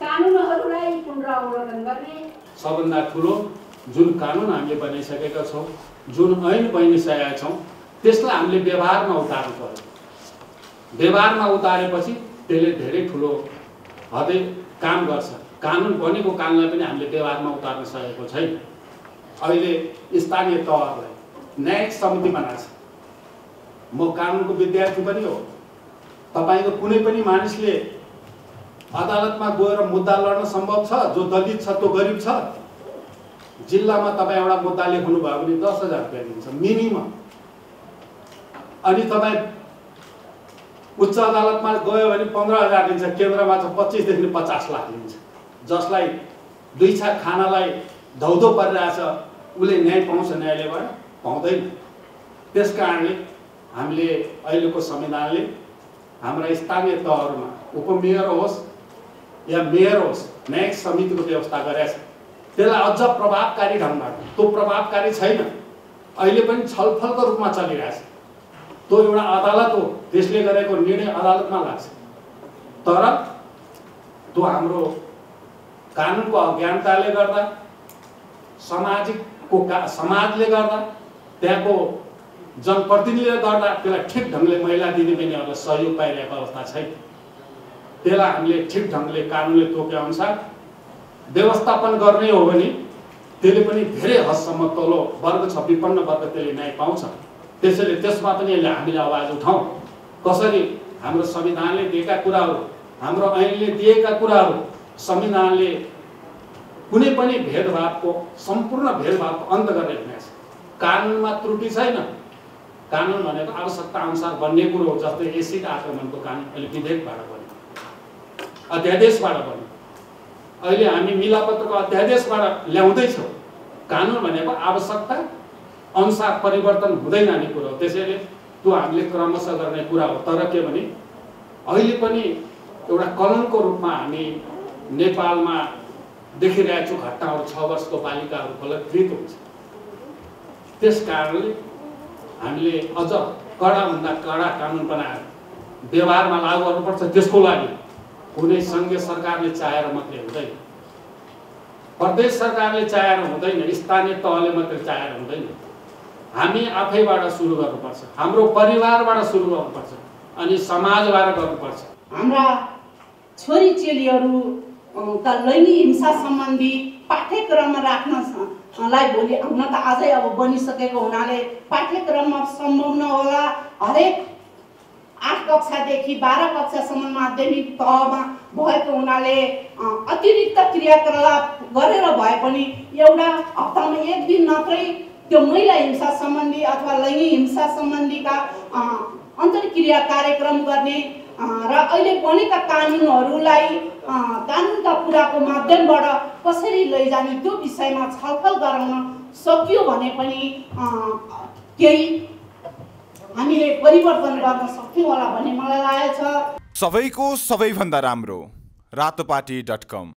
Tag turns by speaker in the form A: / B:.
A: कानुनहरूलाई पुनरावलोकन गर्ने।
B: सबभन्दा ठुलो जुन कानुन हामीले बनाइसकेका छौँ जुन ऐन बनिसकेका छौँ त्यसलाई हामीले व्यवहारमा उतार्नु पर्यो। व्यवहारमा उतारेपछि त्यसले धेरै ठुलो हदै काम गर्छ। कानुन बनेको कानुनलाई पनि हामीले व्यवहारमा उतार्न सकेको छैन। अहिले स्थानीय तहहरूलाई न्यायिक समिति बनाएको छ। म कानुनको विद्यार्थी पनि हो। तपाईँको कुनै पनि मानिसले अदालतमा गएर मुद्दा लड्न सम्भव छ? जो दलित छ त्यो गरिब छ। जिल्लामा तपाईँ एउटा मुद्दा लेख्नु भयो भने दस हजार रुपियाँ दिन्छ मिनिमम। अनि तपाईँ उच्च अदालतमा गयो भने पन्ध्र हजार दिन्छ केन्द्रमा चाहिँ पच्चिसदेखि पचास लाख दिन्छ। जसलाई दुई छाक खानालाई धौधो परिरहेछ उसले न्याय पाउँछ न्यायालयबाट पाउँदैन। त्यस कारणले हामीले अहिलेको संविधानले हाम्रा स्थानीय तहहरूमा उपमेयर होस् या मेयर होस् न्यायिक समितिको व्यवस्था गरेछ। त्यसलाई अझ प्रभावकारी ढङ्गबाट त्यो प्रभावकारी छैन। अहिले पनि छलफलको रूपमा चलिरहेछ। त्यो एउटा अदालत हो। त्यसले गरेको निर्णय अदालतमा लाग्छ। तर त्यो हाम्रो कानुनको अज्ञानताले गर्दा सामाजिकको का समाजले गर्दा त्यहाँको जनप्रतिनिधिले गर्दा त्यसलाई ठिक ढङ्गले महिला दिदीबहिनीहरूलाई सहयोग पाइरहेको अवस्था छैन। त्यसलाई हामीले ठिक ढङ्गले कानुनले तोके अनुसार व्यवस्थापन गर्ने हो भने त्यसले पनि धेरै हदसम्म तल्लो वर्ग छ विपन्न वर्ग त्यसले न्याय पाउँछ। त्यसैले त्यसमा पनि यसले हामीले आवाज उठाउँ। कसरी? हाम्रो संविधानले दिएका कुराहरू हाम्रो ऐनले दिएका कुराहरू संविधानले कुनै पनि भेदभावको सम्पूर्ण भेदभावको अन्त गर्ने हुनेछ कानुनमा त्रुटि छैन। कानुन भनेको आवश्यकता अनुसार बन्ने कुरो हो जस्तै एसिड आक्रमणको कानुन अहिले विधेयकबाट अध्यादेशबाट बन्यो अहिले हामी मिलापत्रको अध्यादेशबाट ल्याउँदैछौँ। कानुन भनेको आवश्यकता अनुसार परिवर्तन हुँदैन जाने कुरो त्यसैले त्यो हामीले क्रमशः गर्ने कुरा हो। तर के भने अहिले पनि एउटा कलमको रूपमा हामी नेपालमा देखिरहेका छौँ घटनाहरू छ वर्षको बालिकाहरू फलत्कृत हुन्छ। त्यस कारणले हामीले अझ कडाभन्दा कडा कानुन बनाएर व्यवहारमा लागू गर्नुपर्छ त्यसको लागि। कुनै सङ्घीय सरकारले चाहेर मात्रै हुँदैन। प्रदेश सरकारले चाहेर हुँदैन स्थानीय तहले मात्रै चाहेर हुँदैन। हामी आफैबाट सुरु गर्नुपर्छ हाम्रो परिवारबाट सुरु गर्नुपर्छ अनि समाजबाट गर्नुपर्छ।
C: हाम्रा छोरी चेलीहरू लैङ्गिक हिंसा सम्बन्धी पाठ्यक्रममा राख्न लाई भोलि हुन त आजै अब बनिसकेको हुनाले पाठ्यक्रममा सम्भव नहोला। हरेक आठ कक्षादेखि बाह्र कक्षासम्म माध्यमिक तहमा भएको हुनाले अतिरिक्त क्रियाकलाप गरेर भए पनि एउटा हप्तामा एक दिन मात्रै त्यो महिला हिंसा सम्बन्धी अथवा लैङ्गिक हिंसा सम्बन्धीका अन्तर्क्रिया कार्यक्रम गर्ने र अहिले बनेका कानुनहरूलाई कानुनका कुराको माध्यमबाट कसरी लैजाने त्यो विषयमा छलफल गराउन सकियो भने पनि केही हामीले परिवर्तन गर्न सक्थ्यौँ होला भन्ने मलाई लागेको छ।
D: सबैको सबैभन्दा राम्रो। Ratopati dot com.